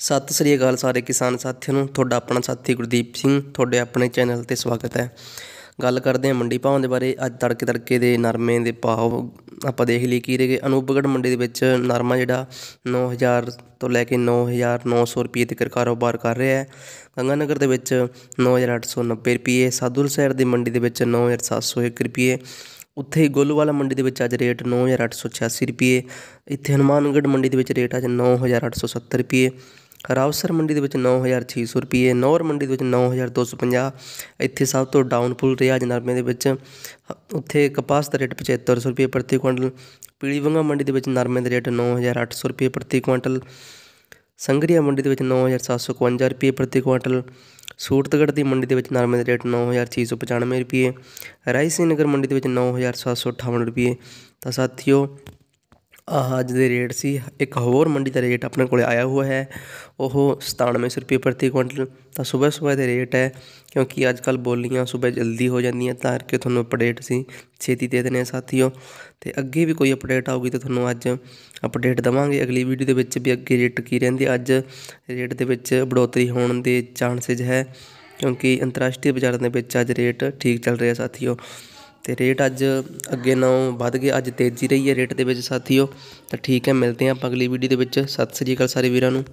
ਸਤਿ ਸ੍ਰੀ ਅਕਾਲ ਸਾਰੇ ਕਿਸਾਨ ਸਾਥੀਆਂ ਨੂੰ। ਤੁਹਾਡਾ ਆਪਣਾ ਸਾਥੀ ਗੁਰਦੀਪ ਸਿੰਘ, ਤੁਹਾਡੇ ਆਪਣੇ ਚੈਨਲ ਤੇ ਸਵਾਗਤ ਹੈ। ਗੱਲ ਕਰਦੇ ਹਾਂ ਮੰਡੀ ਭਾਵਾਂ ਦੇ ਬਾਰੇ। ਅੱਜ ਤੜਕੇ ਤੜਕੇ ਦੇ ਨਰਮੇ ਦੇ ਭਾਅ ਆਪਾਂ ਦੇਖ ਲਈ ਕੀ ਰਹੇ ਅਨੂਪਗੜ ਮੰਡੀ ਦੇ ਵਿੱਚ ਨਰਮਾ ਜਿਹੜਾ 9000 ਤੋਂ ਲੈ ਕੇ 9900 ਰੁਪਏ ਤੱਕ ਕਾਰੋਬਾਰ ਕਰ ਰਿਹਾ ਹੈ। ਗੰਗਾਨਗਰ ਦੇ ਵਿੱਚ 9890 ਰੁਪਏ ਸਾਧੂਲ ਸ਼ਹਿਰ ਦੀ ਮੰਡੀ ਦੇ ਵਿੱਚ 9701 ਰੁਪਏ, ਉੱਥੇ ਹੀ ਗੋਲੂਵਾਲਾ ਮੰਡੀ ਦੇ ਵਿੱਚ ਅੱਜ ਰੇਟ 9886 ਰੁਪਏ, ਇੱਥੇ ਹਨੂਮਾਨਗੜ੍ਹ ਮੰਡੀ ਦੇ ਵਿੱਚ ਰੇਟ ਅੱਜ 9870 ਰੁਪਏ ਰਾਵਸਰ ਮੰਡੀ ਦੇ ਵਿੱਚ 9600 ਰੁਪਏ, ਨੌਰ ਮੰਡੀ ਦੇ ਵਿੱਚ 9250 ਇੱਥੇ ਸਭ ਤੋਂ ਡਾਊਨ ਰਿਹਾ ਅੱਜ ਨਰਮੇ ਦੇ ਵਿੱਚ। ਉੱਥੇ ਕਪਾਸ ਦਾ ਰੇਟ 7500 ਰੁਪਏ ਪ੍ਰਤੀ ਕੁਇੰਟਲ ਪੀਲੀਵੰਗਾ ਮੰਡੀ ਦੇ ਵਿੱਚ ਨਰਮੇ ਦਾ ਰੇਟ 9800 ਰੁਪਏ ਪ੍ਰਤੀ ਕੁਇੰਟਲ, ਸੰਗਰੀਆ ਮੰਡੀ ਦੇ ਵਿੱਚ 9751 ਰੁਪਏ ਪ੍ਰਤੀ ਕੁਇੰਟਲ, ਸੂਰਤਗੜ੍ਹ ਦੀ ਮੰਡੀ ਦੇ ਵਿੱਚ ਨਰਮੇ ਦਾ ਰੇਟ 9695 ਰੁਪਏ ਰਾਈਸੀ ਨਗਰ ਮੰਡੀ ਦੇ ਵਿੱਚ 9758 ਰੁਪਏ। ਤਾਂ ਸਾਥੀਓ ਆਹ ਅੱਜ ਦੇ ਰੇਟ ਸੀ, ਇੱਕ ਹੋਰ ਮੰਡੀ ਦਾ ਰੇਟ ਆਪਣੇ ਕੋਲ ਆਇਆ ਹੋਇਆ ਹੈ, ਉਹ 9700 ਰੁਪਏ ਪ੍ਰਤੀ ਕੁਇੰਟਲ। ਤਾਂ ਸਵੇਰ ਸਵੇਰ ਦੇ ਰੇਟ ਹੈ, ਕਿਉਂਕਿ ਅੱਜ ਕੱਲ ਬੋਲੀਆਂ ਸਵੇਰ ਜਲਦੀ ਹੋ ਜਾਂਦੀਆਂ, ਤਾਂ ਕਰਕੇ ਤੁਹਾਨੂੰ ਅਪਡੇਟ ਸੀ ਛੇਤੀ ਦੇ ਦਿੰਦੇ ਦੇਣੇ ਸਾਥੀਓ। ਤੇ ਅੱਗੇ ਵੀ ਕੋਈ ਅਪਡੇਟ ਆਊਗੀ ਤਾਂ ਤੁਹਾਨੂੰ ਅੱਜ ਅਪਡੇਟ ਦਵਾਂਗੇ। ਅਗਲੀ ਵੀਡੀਓ ਦੇ ਵਿੱਚ ਵੀ ਅੱਗੇ ਰੇਟ ਕੀ ਰਹਿੰਦੇ, ਅੱਜ ਰੇਟ ਦੇ ਵਿੱਚ ਬੜੋਤਰੀ ਹੋਣ ਦੇ ਚਾਂਸਸ ਹੈ, ਕਿਉਂਕਿ ਅੰਤਰਰਾਸ਼ਟਰੀ ਬਾਜ਼ਾਰਾਂ ਦੇ ਵਿੱਚ ਅੱਜ ਰੇਟ ਠੀਕ ਚੱਲ ਰਿਹਾ ਸਾਥੀਓ। ਅਤੇ ਰੇਟ ਅੱਜ ਅੱਗੇ ਨਾਲੋਂ ਵੱਧ ਗਿਆ ਅੱਜ ਤੇਜ਼ੀ ਰਹੀ ਹੈ ਰੇਟ ਦੇ ਵਿੱਚ ਸਾਥੀਓ। ਤਾਂ ਠੀਕ ਹੈ, ਮਿਲਦੇ ਹਾਂ ਆਪਾਂ ਅਗਲੀ ਵੀਡੀਓ ਦੇ ਵਿੱਚ। ਸਤਿ ਸ੍ਰੀ ਅਕਾਲ ਸਾਰੇ ਵੀਰਾਂ ਨੂੰ।